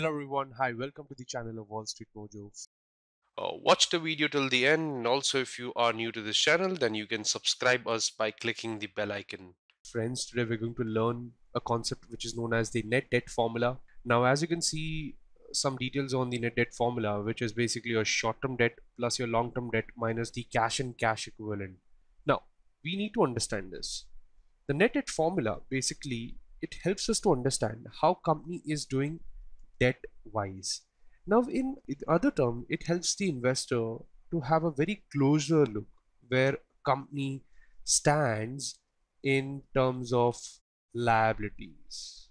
Hello everyone, hi, welcome to the channel of Wall Street Mojo. Uh, watch the video till the end and also if you are new to this channel then you can subscribe us by clicking the bell icon. Friends, today we're going to learn a concept which is known as the net debt formula. Now as you can see some details on the net debt formula which is basically your short-term debt plus your long-term debt minus the cash and cash equivalent. Now we need to understand this. The net debt formula basically it helps us to understand how company is doing debt wise. Now in other term, it helps the investor to have a very closer look where company stands in terms of liabilities.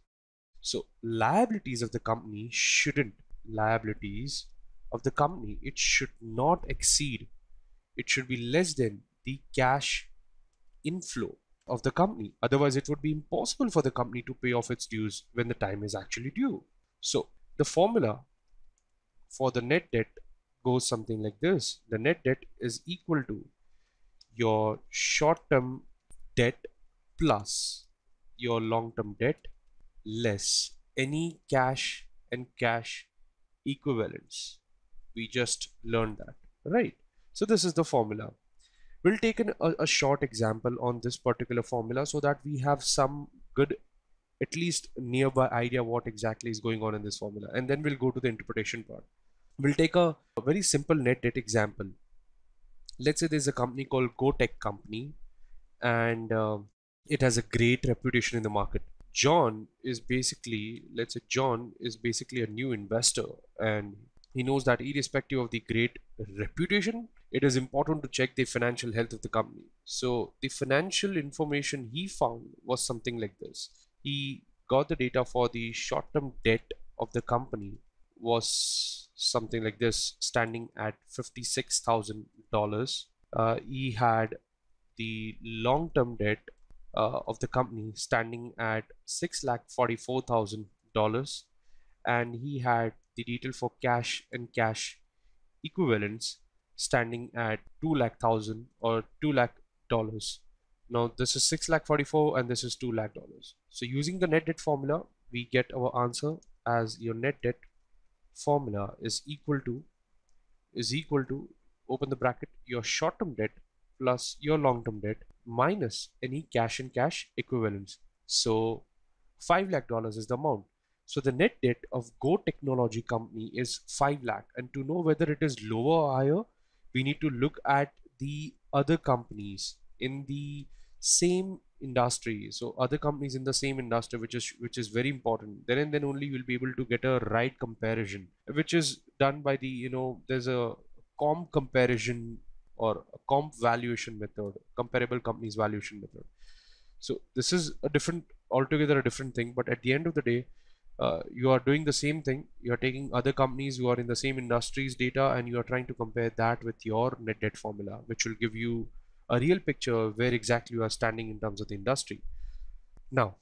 So liabilities of the company shouldn't liabilities of the company it should not exceed it should be less than the cash inflow of the company otherwise it would be impossible for the company to pay off its dues when the time is actually due so the formula for the net debt goes something like this. The net debt is equal to your short-term debt plus your long-term debt less any cash and cash equivalents. We just learned that, right? So this is the formula. We'll take an, a, a short example on this particular formula so that we have some good at least nearby idea what exactly is going on in this formula. And then we'll go to the interpretation part. We'll take a, a very simple net debt example. Let's say there's a company called GoTech company and uh, it has a great reputation in the market. John is basically let's say John is basically a new investor and he knows that irrespective of the great reputation it is important to check the financial health of the company. So the financial information he found was something like this he got the data for the short-term debt of the company was something like this standing at $56,000 uh, he had the long-term debt uh, of the company standing at six lakh forty-four thousand dollars. And he had the detail for cash and cash equivalents standing at two lakh thousand or two lakh dollars. Now this is 6 lakh 44 and this is 2 lakh dollars. So using the net debt formula, we get our answer as your net debt formula is equal to is equal to open the bracket your short-term debt plus your long-term debt minus any cash and cash equivalents. So 5 lakh dollars is the amount. So the net debt of Go Technology company is 5 lakh and to know whether it is lower or higher, we need to look at the other companies in the same industry. So other companies in the same industry which is which is very important. Then and then only you'll be able to get a right comparison which is done by the you know there's a comp comparison or a comp valuation method comparable companies valuation method. So this is a different altogether a different thing but at the end of the day uh, you are doing the same thing. You are taking other companies who are in the same industries data and you are trying to compare that with your net debt formula which will give you a real picture of where exactly you are standing in terms of the industry. Now,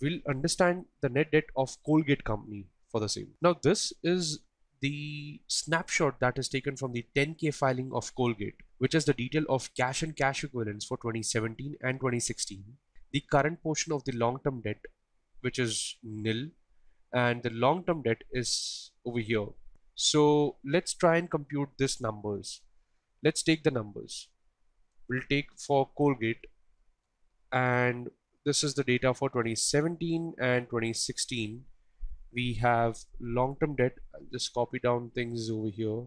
we'll understand the net debt of Colgate company for the same. Now, this is the snapshot that is taken from the 10K filing of Colgate, which is the detail of cash and cash equivalents for 2017 and 2016, the current portion of the long-term debt, which is nil, and the long-term debt is over here. So let's try and compute these numbers. Let's take the numbers we'll take for Colgate. And this is the data for 2017 and 2016 we have long-term debt. I'll just copy down things over here.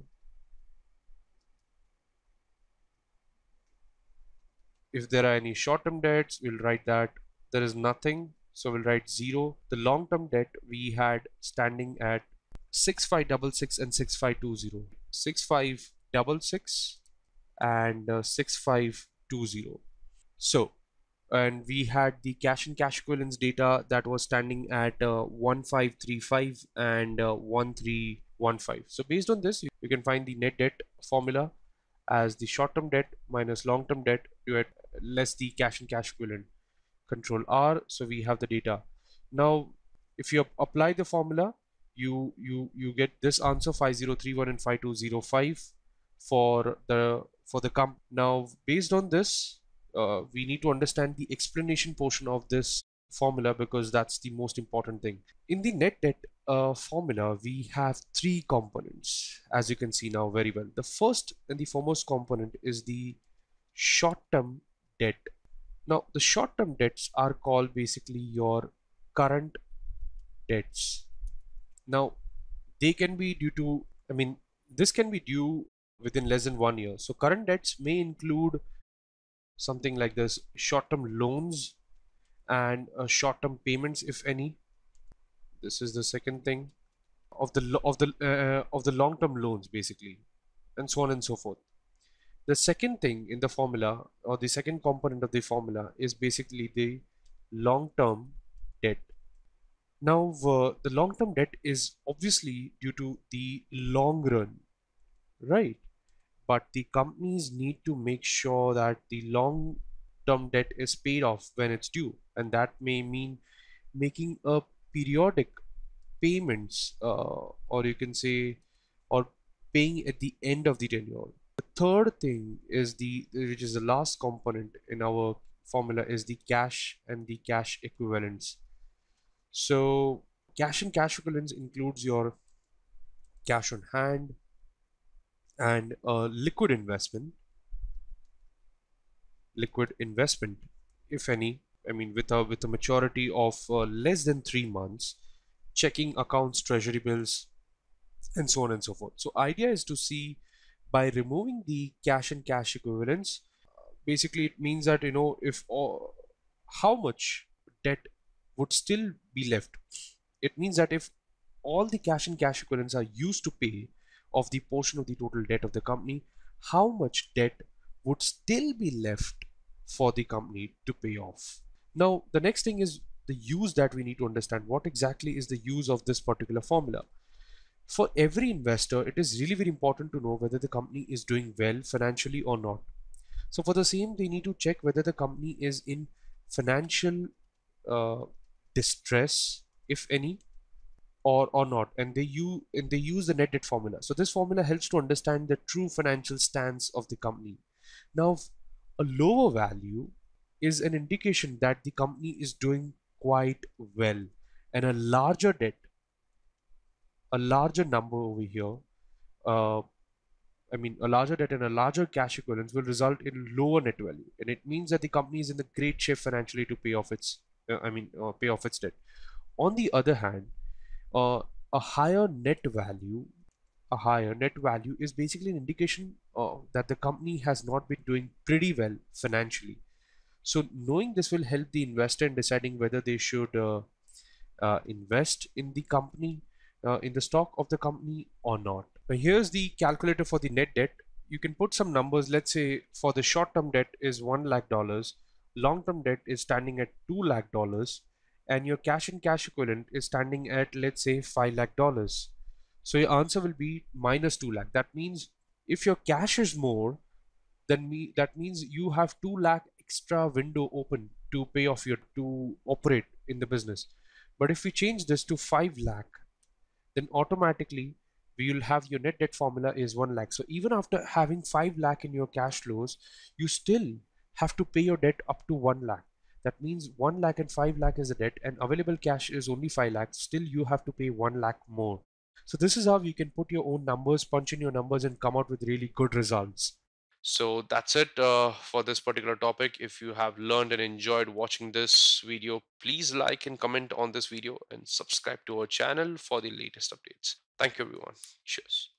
If there are any short-term debts we'll write that. There is nothing so we'll write zero. The long-term debt we had standing at 6566 and 6520 6566 and uh, 6520 so and we had the cash and cash equivalents data that was standing at uh, 1535 and uh, 1315 so based on this you, can find the net debt formula as the short-term debt minus long-term debt divided less the cash and cash equivalent control R. So we have the data. Now if you apply the formula you you you get this answer 5031 and 5205 for the for the comp now based on this uh, we need to understand the explanation portion of this formula because that's the most important thing. In the net debt uh, formula, we have three components, as you can see now very well. The first and the foremost component is the short-term debt. Now, the short-term debts are called basically your current debts. Now, they can be due to, I mean, this can be due within less than one year. So current debts may include something like this short-term loans and uh, short-term payments if any. This is the second thing. Of the of the uh, of the long-term loans basically and so on and so forth. The second thing in the formula or the second component of the formula is basically the long-term debt. Now uh, the long-term debt is obviously due to the long run right but the companies need to make sure that the long term debt is paid off when it's due. And that may mean making a periodic payments uh, or you can say or paying at the end of the tenure. The third thing is the which is the last component in our formula is the cash and the cash equivalents. So cash and cash equivalents includes your cash on hand and a liquid investment liquid investment if any i mean with a with a maturity of uh, less than 3 months checking accounts treasury bills and so on and so forth. So idea is to see by removing the cash and cash equivalents basically it means that you know if all, how much debt would still be left? It means that if all the cash and cash equivalents are used to pay of the portion of the total debt of the company, how much debt would still be left for the company to pay off. Now, the next thing is the use that we need to understand. What exactly is the use of this particular formula? For every investor, it is really very important to know whether the company is doing well financially or not. So for the same, they need to check whether the company is in financial uh, distress, if any, or or not. And they use and they use the net debt formula. So this formula helps to understand the true financial stance of the company. Now a lower value is an indication that the company is doing quite well. And a larger debt a larger number over here uh, I mean a larger debt and a larger cash equivalence will result in lower net value. And it means that the company is in the great shape financially to pay off its uh, I mean uh, pay off its debt. On the other hand uh, a higher net value a higher net value is basically an indication uh, that the company has not been doing pretty well financially. So knowing this will help the investor in deciding whether they should uh, uh, invest in the company uh, in the stock of the company or not. Now here's the calculator for the net debt. You can put some numbers. Let's say for the short-term debt is 1 lakh dollars. Long-term debt is standing at 2 lakh dollars and your cash and cash equivalent is standing at let's say 5 lakh dollars. So your answer will be minus 2 lakh. That means if your cash is more then me that means you have 2 lakh extra window open to pay off your to operate in the business. But if we change this to 5 lakh then automatically we will have your net debt formula is 1 lakh. So even after having 5 lakh in your cash flows you still have to pay your debt up to 1 lakh that means 1 lakh and 5 lakh is a debt and available cash is only 5 lakh. Still you have to pay 1 lakh more. So this is how you can put your own numbers, punch in your numbers and come out with really good results. So that's it uh, for this particular topic. If you have learned and enjoyed watching this video, please like and comment on this video and subscribe to our channel for the latest updates. Thank you everyone. Cheers.